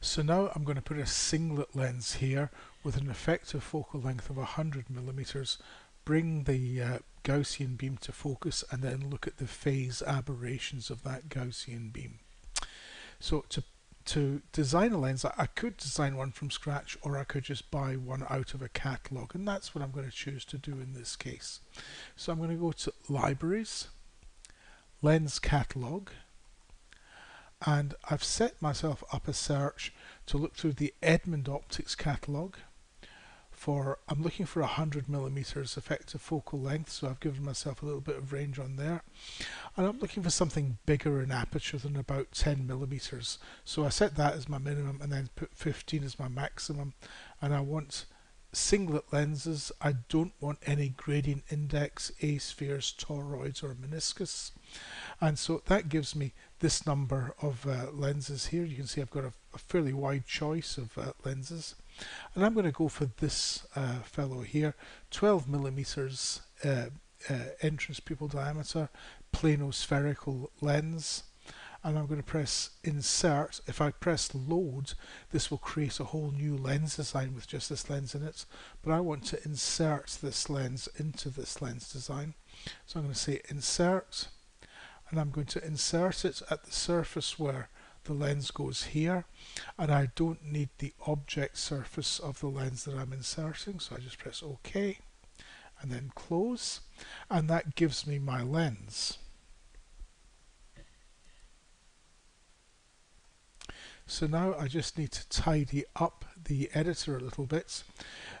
So now I'm going to put a singlet lens here with an effective focal length of 100 millimeters, bring the uh, Gaussian beam to focus and then look at the phase aberrations of that Gaussian beam. So to to design a lens, I could design one from scratch or I could just buy one out of a catalog and that's what I'm going to choose to do in this case. So I'm going to go to Libraries, Lens Catalog and I've set myself up a search to look through the Edmund Optics catalog for I'm looking for 100 millimeters effective focal length so I've given myself a little bit of range on there. And I'm looking for something bigger in aperture than about 10 millimeters. So I set that as my minimum and then put 15 as my maximum. And I want singlet lenses. I don't want any gradient index aspheres toroids or meniscus and so that gives me this number of uh, lenses here. You can see I've got a, a fairly wide choice of uh, lenses. And I'm going to go for this uh, fellow here. 12 millimeters uh, uh, entrance pupil diameter plano spherical lens. And I'm going to press insert. If I press load this will create a whole new lens design with just this lens in it. But I want to insert this lens into this lens design. So I'm going to say insert and I'm going to insert it at the surface where the lens goes here and I don't need the object surface of the lens that I'm inserting so I just press OK and then close and that gives me my lens. So now I just need to tidy up the editor a little bit.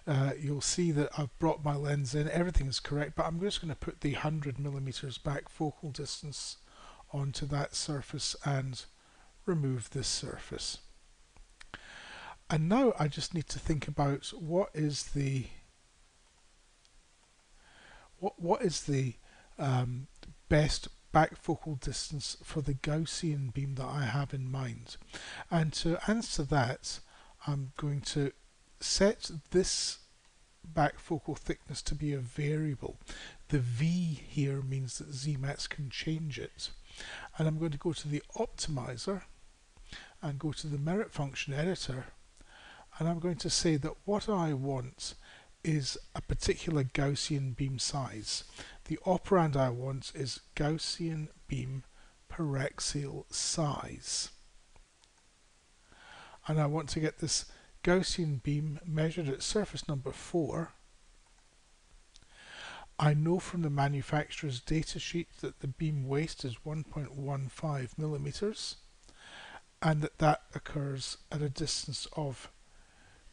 Uh, you'll see that I've brought my lens in, everything is correct, but I'm just going to put the 100 millimeters back focal distance onto that surface and remove this surface. And now I just need to think about what is the what what is the um, best back focal distance for the Gaussian beam that I have in mind. And to answer that, I'm going to set this back focal thickness to be a variable. The V here means that Zemax can change it. And I'm going to go to the optimizer and go to the merit function editor and I'm going to say that what I want is a particular Gaussian beam size. The operand I want is Gaussian beam paraxial size. And I want to get this Gaussian beam measured at surface number 4. I know from the manufacturer's datasheet that the beam waist is 1.15 millimeters and that that occurs at a distance of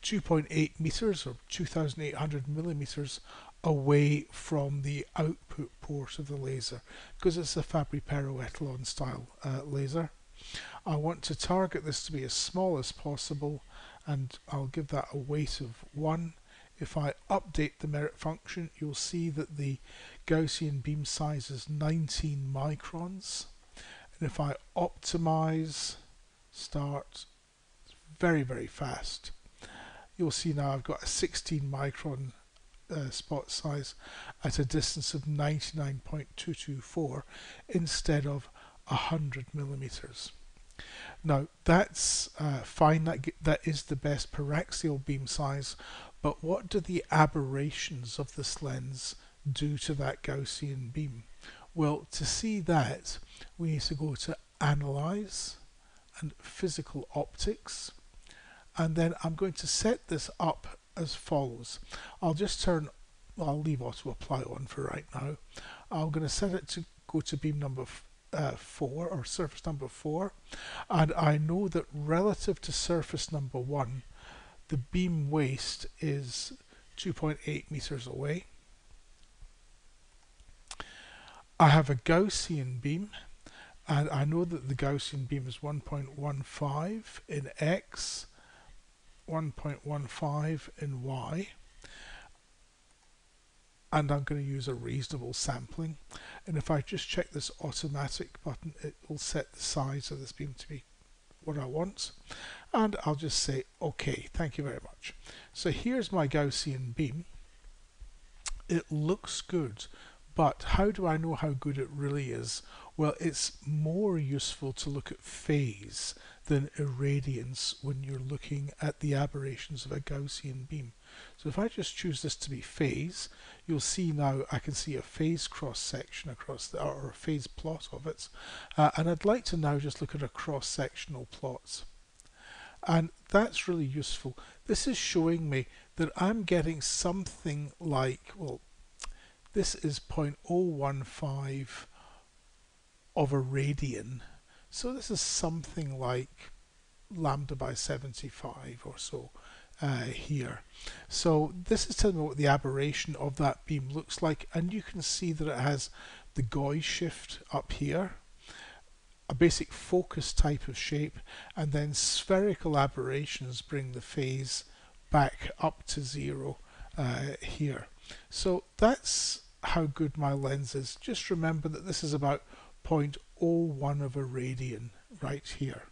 2.8 meters or 2800 millimeters away from the output port of the laser because it's a Fabry-Perot Etalon style uh, laser. I want to target this to be as small as possible and I'll give that a weight of 1. If I update the merit function you'll see that the Gaussian beam size is 19 microns and if I optimize start very very fast you'll see now I've got a 16 micron uh, spot size at a distance of 99.224 instead of 100 millimeters. Now that's uh, fine that that is the best paraxial beam size but what do the aberrations of this lens do to that Gaussian beam? Well to see that we need to go to analyze and physical optics and then I'm going to set this up as follows. I'll just turn I'll leave auto apply on for right now. I'm going to set it to go to beam number uh, 4 or surface number 4 and I know that relative to surface number 1 the beam waist is 2.8 meters away. I have a Gaussian beam and I know that the Gaussian beam is 1.15 in X, 1.15 in Y, and I'm going to use a reasonable sampling. And if I just check this automatic button, it will set the size of this beam to be what I want. And I'll just say, OK, thank you very much. So here's my Gaussian beam. It looks good, but how do I know how good it really is? Well, it's more useful to look at phase than irradiance when you're looking at the aberrations of a Gaussian beam. So if I just choose this to be phase, you'll see now I can see a phase cross section across the, or a phase plot of it. Uh, and I'd like to now just look at a cross sectional plots. And that's really useful. This is showing me that I'm getting something like, well, this is 0.015 of a radian. So this is something like lambda by 75 or so uh, here. So this is telling me what the aberration of that beam looks like and you can see that it has the Gauss shift up here a basic focus type of shape and then spherical aberrations bring the phase back up to zero uh, here. So that's how good my lens is. Just remember that this is about 0.01 of a radian right here.